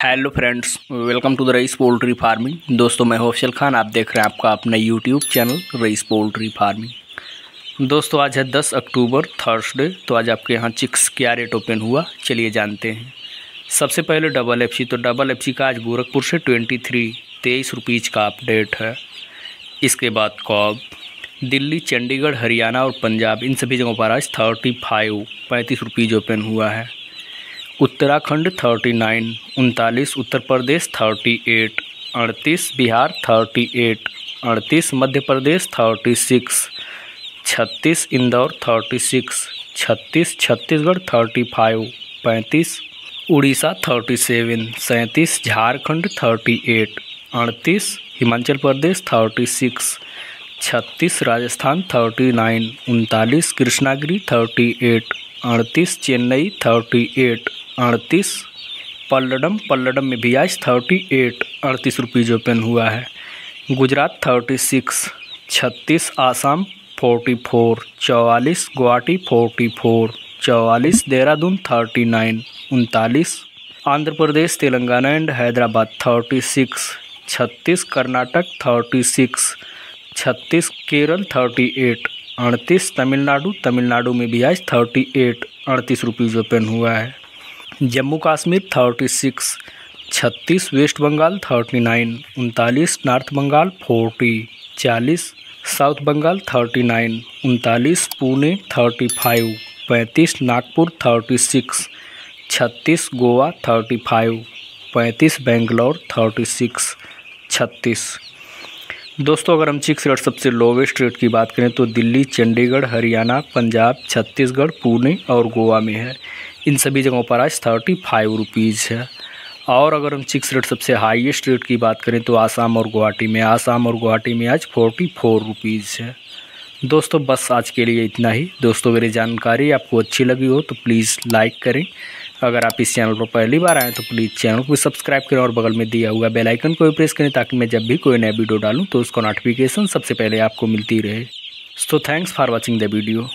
Hello friends welcome to the Raees poultry farming दोस्तों, मैं होफशल खान, आप देख रहे हैं आपका अपना YouTube channel Raees poultry farming दोस्तों, आज है 10 अक्टूबर थर्सडे तो आज आपके यहाँ चिक्स क्या रेट ओपन हुआ, चलिए जानते हैं। सबसे पहले डबल एफसी तो डबल एफसी का आज गोरखपुर से ट्वेंटी थ्री तेईस रुपीज़ का अपडेट है। इसके बाद कॉब दिल्ली, चंडीगढ़, हरियाणा और पंजाब, इन सभी जगहों पर आज थर्टी फाइव पैंतीस रुपीज़ ओपन हुआ है। उत्तराखंड थर्टी नाइन, उनतालीस उत्तर प्रदेश थर्टी एट, अड़तीस बिहार थर्टी एट, अड़तीस मध्य प्रदेश थर्टी सिक्स, छत्तीस इंदौर थर्टी सिक्स, छत्तीस छत्तीसगढ़ थर्टी फाइव, पैंतीस उड़ीसा थर्टी सेवन, सैंतीस झारखंड थर्टी एट, अड़तीस हिमाचल प्रदेश थर्टी सिक्स, छत्तीस राजस्थान थर्टी नाइन, उनतालीस कृष्णागिरी थर्टी एट, अड़तीस चेन्नई थर्टी एट। अड़तीस, पल्लडम पल्लडम में भी आज थर्टी एट अड़तीस रुपीज़ ओपन हुआ है। गुजरात थर्टी सिक्स छत्तीस, आसाम फोर्टी फोर चवालीस, गुवाहाटी फोर्टी फोर चवालीस, देहरादून थर्टी नाइन उनतालीस, Andhra Pradesh, Telangana and Hyderabad thirty six छत्तीस, कर्नाटक थर्टी सिक्स छत्तीस, केरल थर्टी एट अड़तीस, तमिलनाडु तमिलनाडु में भी आज थर्टी एट अड़तीस रुपीज़ ओपन हुआ है। जम्मू कश्मीर थर्टी सिक्स छत्तीस, वेस्ट बंगाल थर्टी नाइन उनतालीस, नॉर्थ बंगाल फोर्टी चालीस, साउथ बंगाल थर्टी नाइन उनतालीस, पुणे थर्टी फाइव पैंतीस, नागपुर थर्टी सिक्स छत्तीस, गोवा थर्टी फाइव पैंतीस, बेंगलोर थर्टी सिक्स छत्तीस। दोस्तों, अगर हम चिक्स रेट सबसे लोवेस्ट रेट की बात करें तो दिल्ली, चंडीगढ़, हरियाणा, पंजाब, छत्तीसगढ़, पुणे और गोवा में है। इन सभी जगहों पर आज थर्टी फाइव रुपीज़ है। और अगर हम चिक्स रेट सबसे हाईएस्ट रेट की बात करें तो आसाम और गुवाहाटी में, आसाम और गुवाहाटी में आज फोर्टी फोर रुपीज़ है। दोस्तों, बस आज के लिए इतना ही। दोस्तों, मेरी जानकारी आपको अच्छी लगी हो तो प्लीज़ लाइक करें। अगर आप इस चैनल पर पहली बार आएँ तो प्लीज़ चैनल को सब्सक्राइब करें और बगल में दिया हुआ बेल आइकन को भी प्रेस करें ताकि मैं जब भी कोई नया वीडियो डालूँ तो उसका नोटिफिकेशन सबसे पहले आपको मिलती रहे। So thanks for watching the video.